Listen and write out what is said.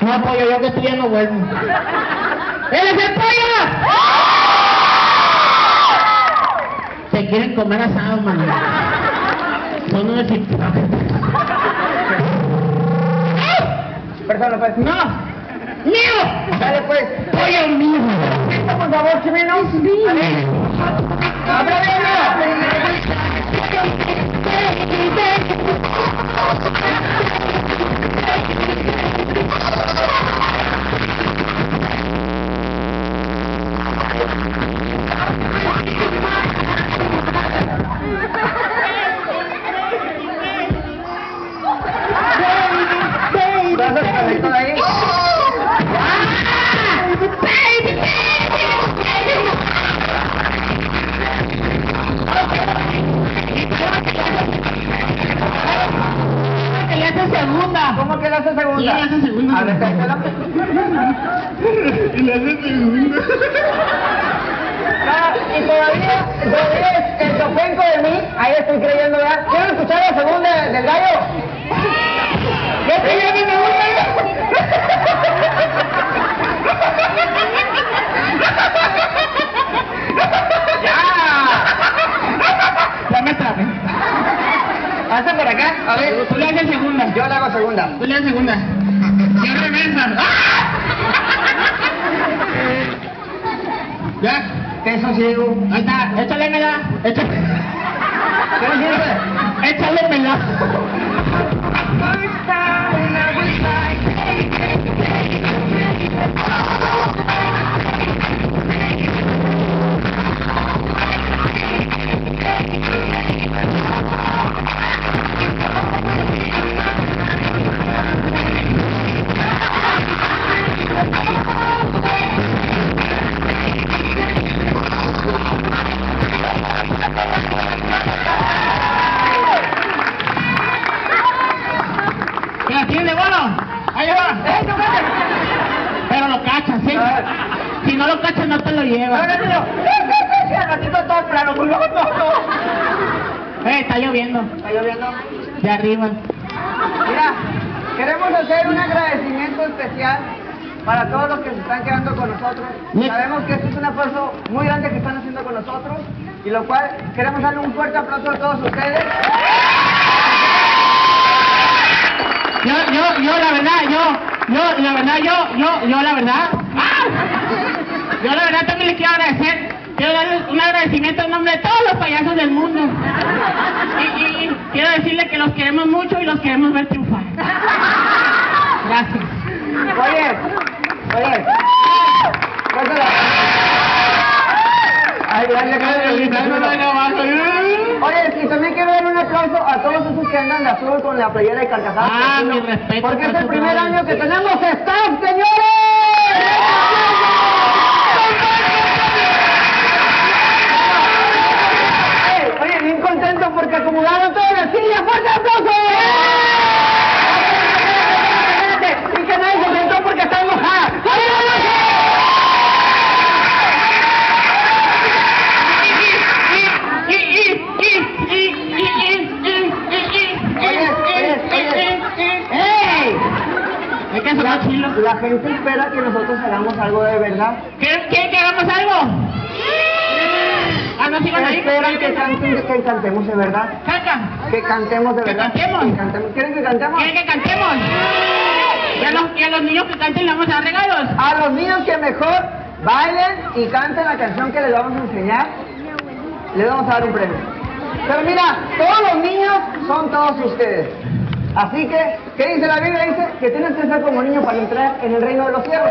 No, pollo, yo que estoy ya no vuelvo. ¡Él es el pollo! Se quieren comer asado, mano. Son unos. Persona, pues. ¡No! ¡Mío! Dale, pues. ¡Pollo mío! Esto, por favor, chimeno. A ver. ¡Abra hace segunda! ¿Cómo que le hace segunda? Le hace segunda. A ver, cállala. Y le hace segunda. Ah, y todavía, todavía el topenco de mí, ahí estoy creyendo, ¿verdad? ¿Quieren escuchar la segunda del gallo? ¿Qué te llama ¡Ya! Ya me trabé. Acá, a ver. Tú le haces segunda. Yo le hago segunda. Tú le haces segunda. Yo reversa. ¡Ah! ¿Ya? ¿Qué sosiego? Ahí está. Échale, mela. Échale. ¿Qué sirve? Échale. ¿Qué la bono? Ahí va. Pero lo cachas, ¿sí? Si no lo cachas, no te lo llevas. no, no, no. Al ratito todo plano, muy loco. Eh, está lloviendo. ¿Está lloviendo? De arriba. Mira, queremos hacer un agradecimiento especial para todos los que se están quedando con nosotros. Sabemos que este es un esfuerzo muy grande que están haciendo con nosotros y lo cual queremos darle un fuerte aplauso a todos ustedes. Yo, la verdad, yo, yo, la verdad, yo, yo, yo, la verdad. ¡Ah! Yo, la verdad, también les quiero agradecer. Quiero darles un agradecimiento en nombre de todos los payasos del mundo. Y, y- y quiero decirles que los queremos mucho y los queremos ver triunfar. Gracias. Oye, oye. Ay, dale, dale, dale. Oye, y también quiero dar un aplauso a todos esos que andan de azul con la playera de Carcajadas. Ah, mi respeto Porque es el primer año que tenemos staff, señores. Oye, bien contento porque acomodaron todas La gente espera que nosotros hagamos algo de verdad. ¿Quieren, quieren que hagamos algo? Ah, no sigan ahí. Esperan que, canten, que cantemos de verdad. Saca. Que cantemos de ¿Que verdad. cantemos? Que cantemos. ¿Quieren que cantemos? ¿Quieren que cantemos? ¿Y a, los, y a los niños que canten les vamos a dar regalos? A los niños que mejor bailen y canten la canción que les vamos a enseñar, les vamos a dar un premio. Pero mira, todos los niños son todos ustedes. Así que, ¿qué dice la Biblia? Dice que tienes que ser como niño para entrar en el reino de los cielos.